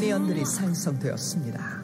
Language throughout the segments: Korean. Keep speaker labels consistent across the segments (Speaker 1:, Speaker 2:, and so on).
Speaker 1: 미니언들이 생성되었습니다.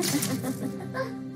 Speaker 2: ハハハ
Speaker 1: ハ。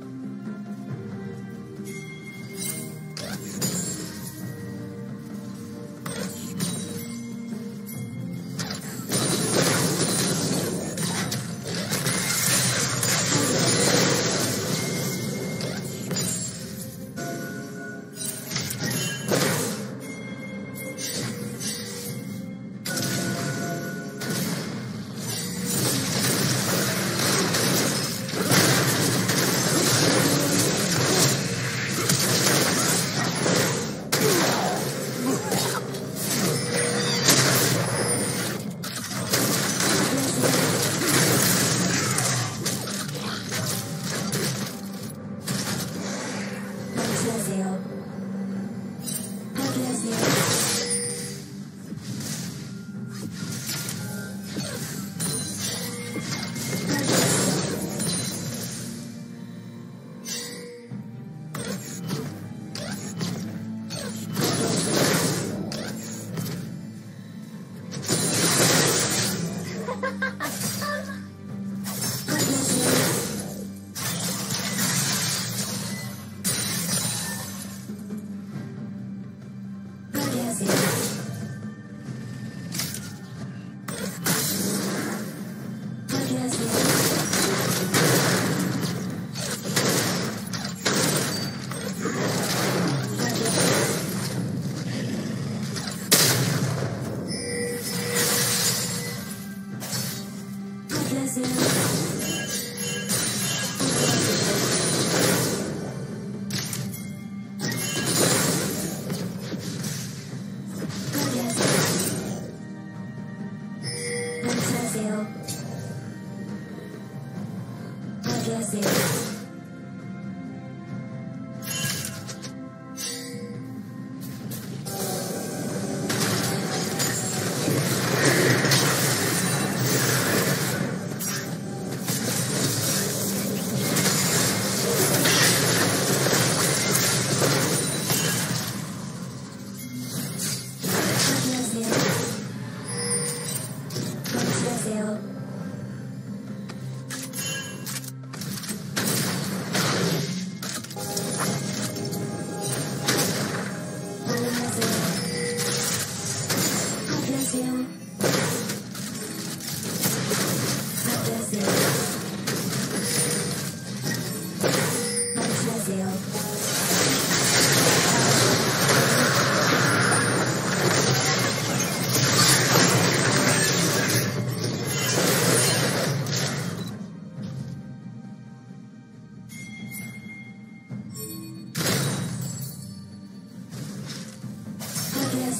Speaker 1: Brazil.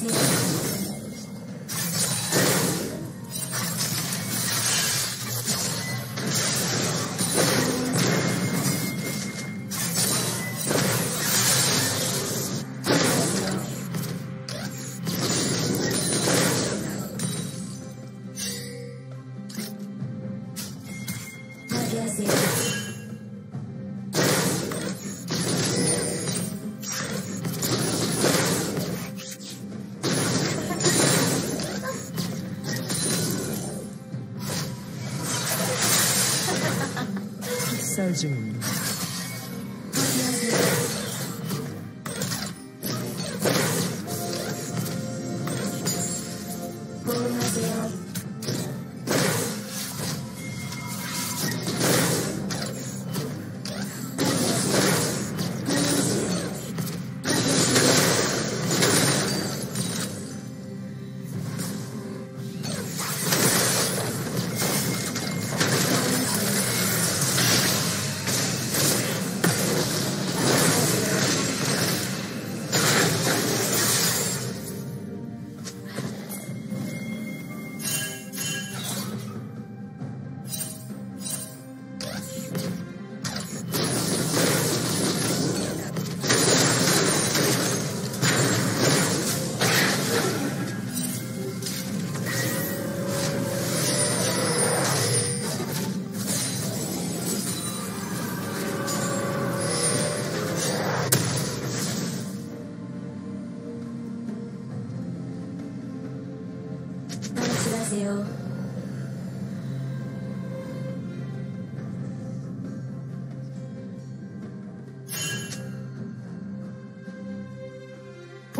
Speaker 1: Thank you. dancing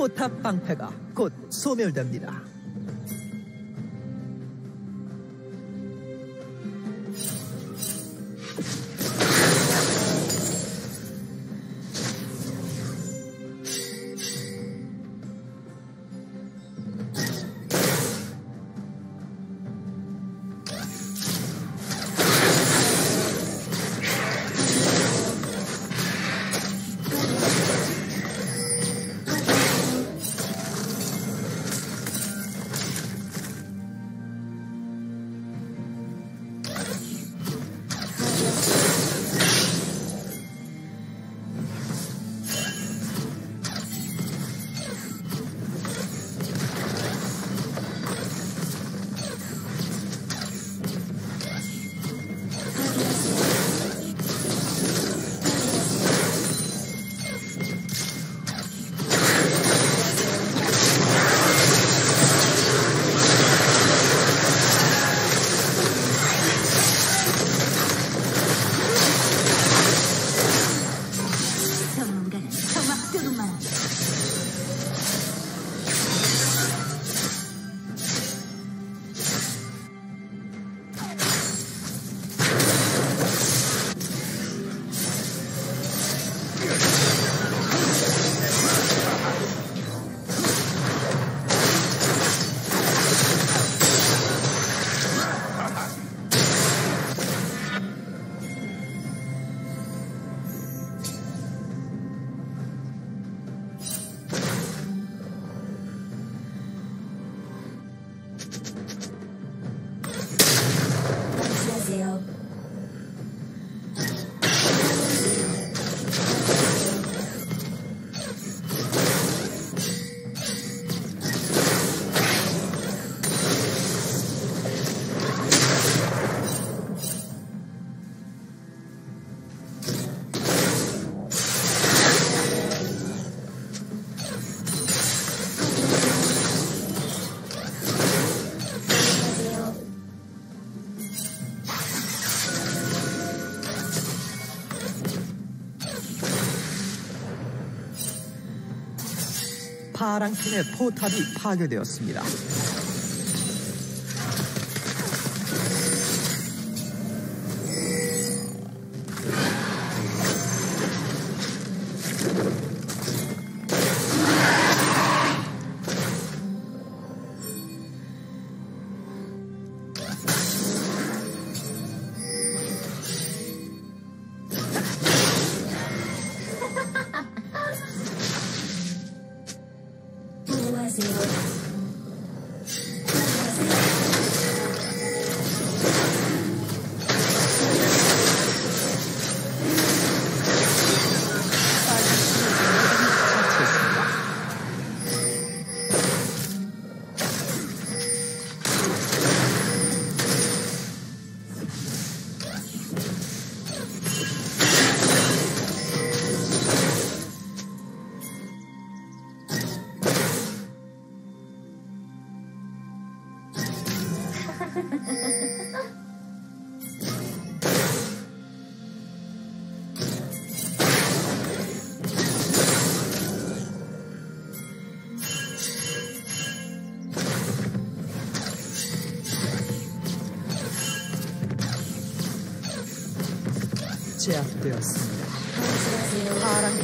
Speaker 2: 포탑 방패가 곧 소멸됩니다. 파랑팀의 포탑이 파괴되었습니다. 되었습니다. 포탑이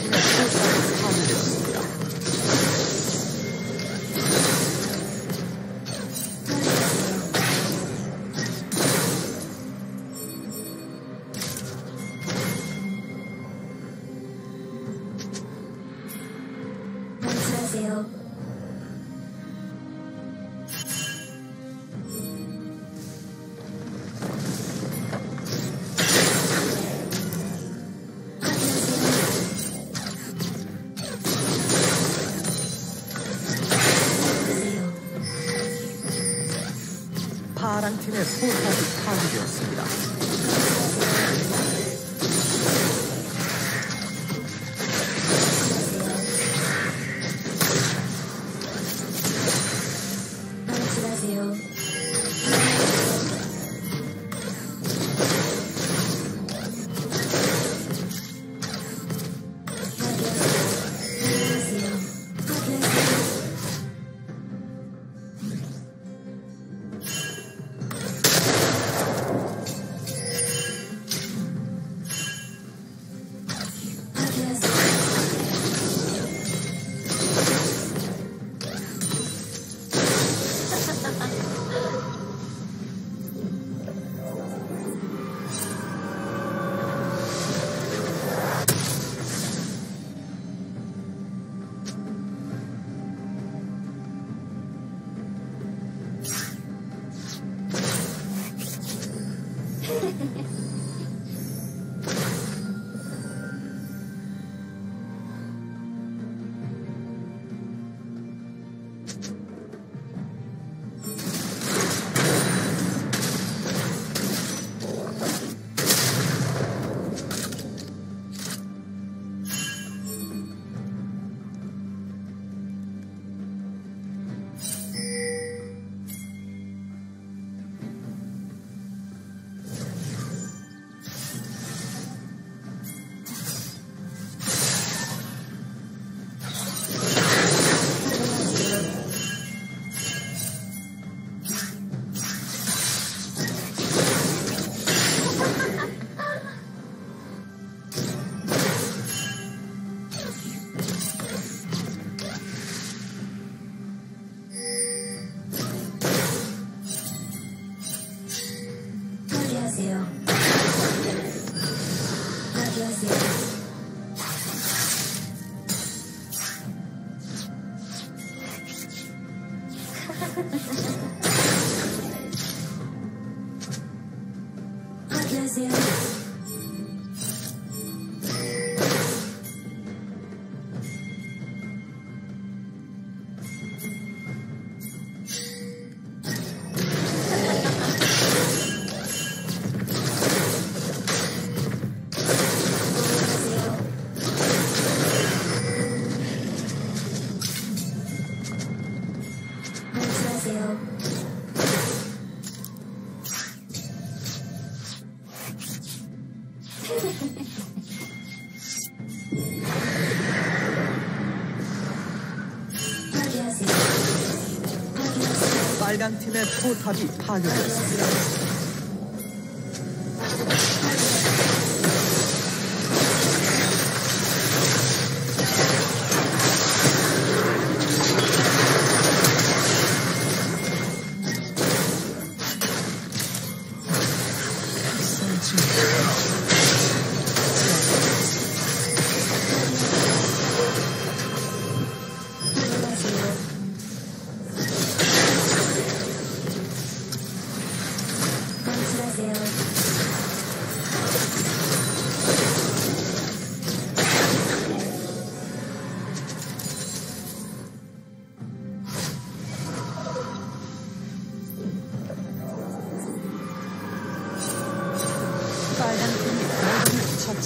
Speaker 2: 파괴되었습니다.
Speaker 1: 안녕하세요.
Speaker 2: 파랑팀의 포탑이 파괴되었습니다.
Speaker 1: 빨간 팀의 포탑이 파괴되었습니다.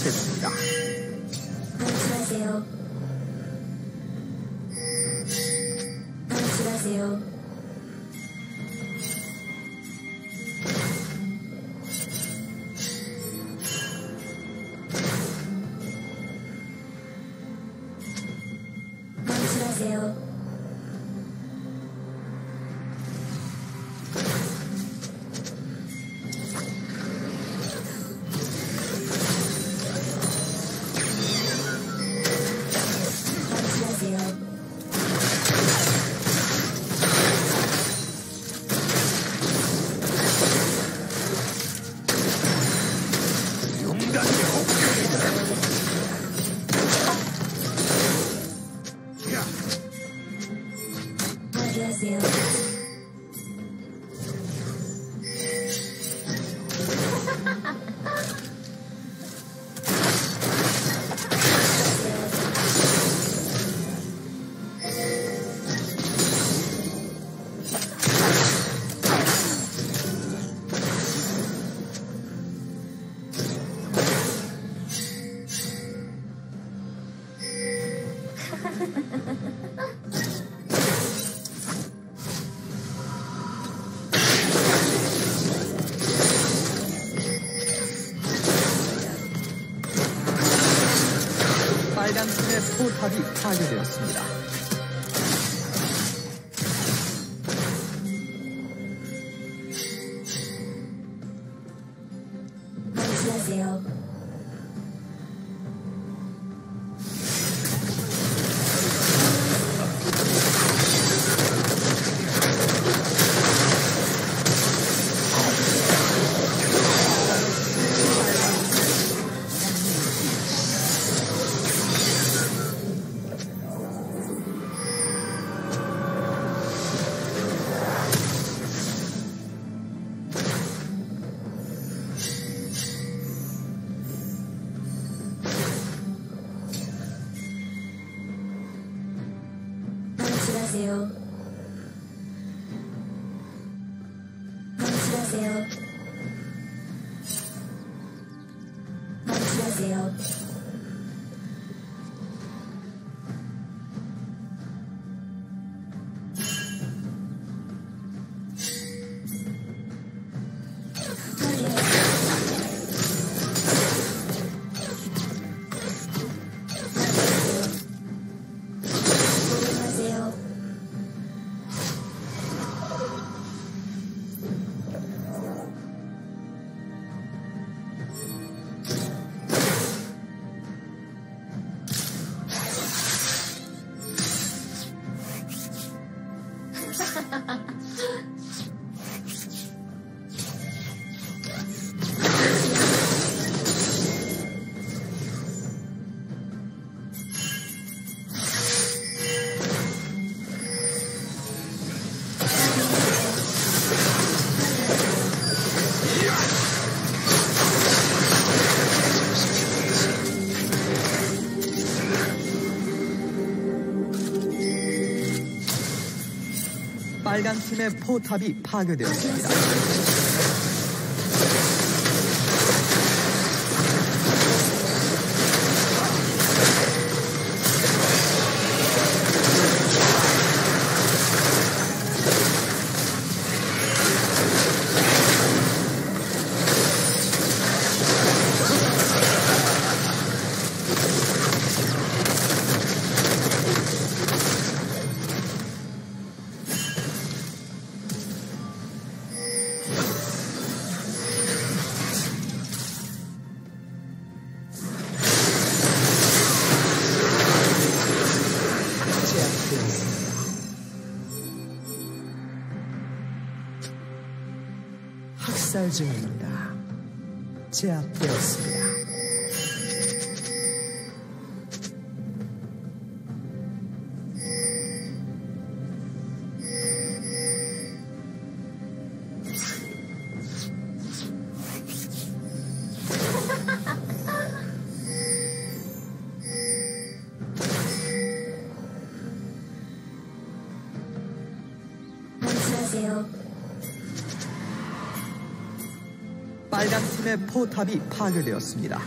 Speaker 1: 시작했습니다.
Speaker 2: 안녕하세요. 안녕하세요.
Speaker 1: 팀의 포탑이 파괴되었습니다. 학살 중입니다. 제압되었습니다. 포탑이 파괴되었습니다.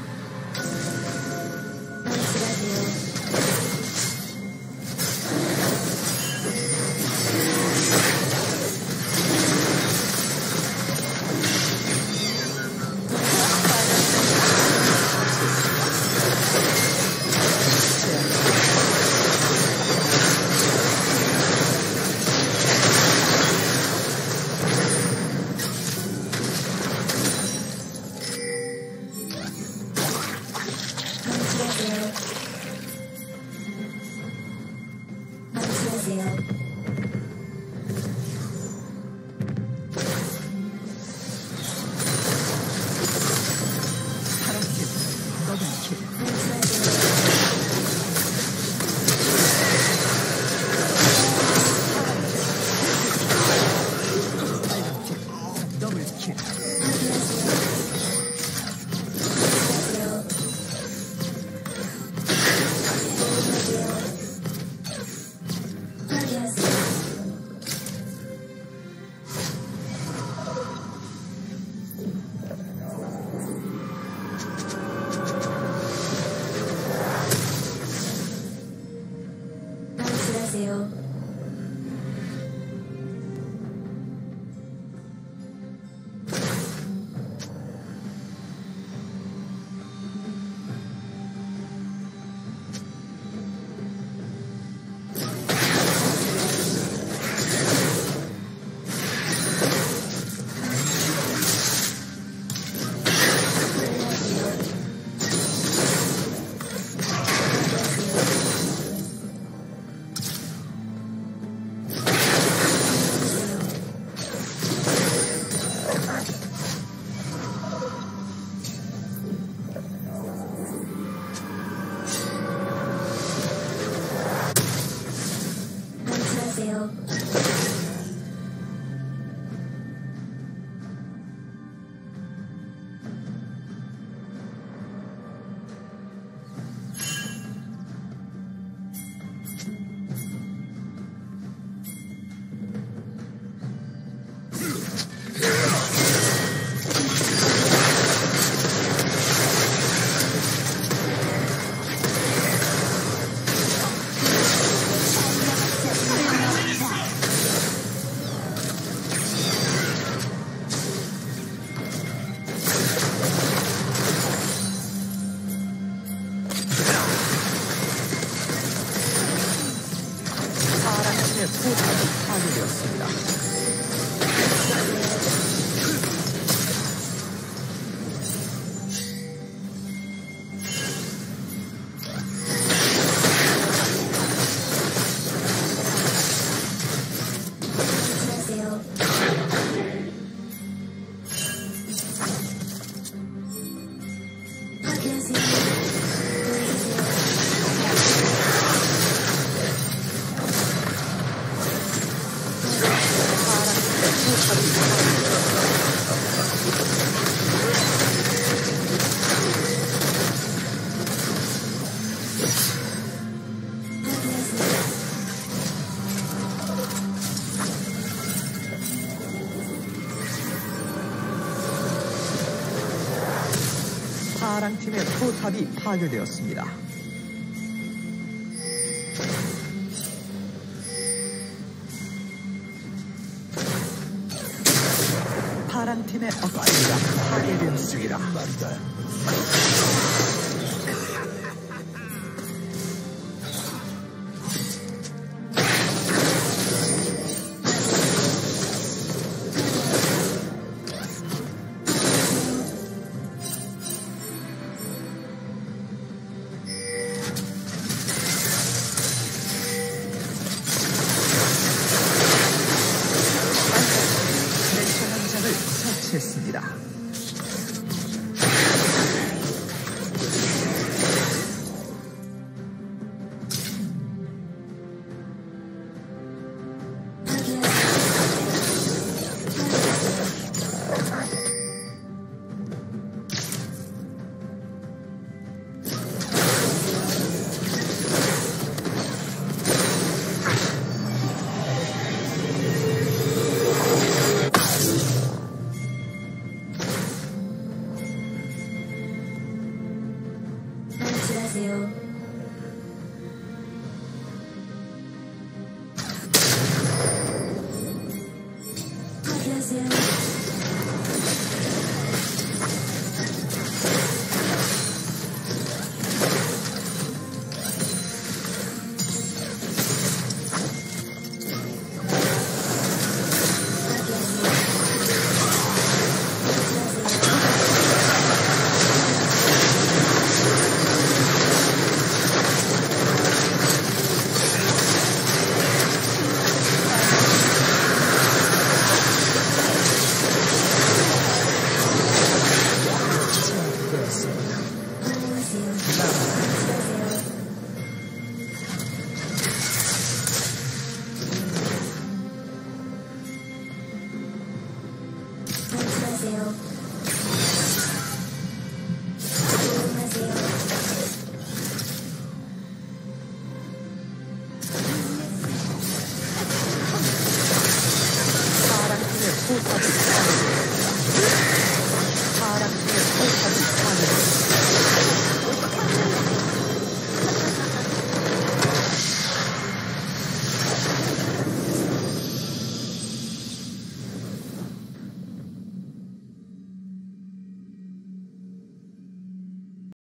Speaker 2: Ohio.
Speaker 1: 파랑팀의 포탑이 파괴되었습니다. 파
Speaker 3: 실시했습니다.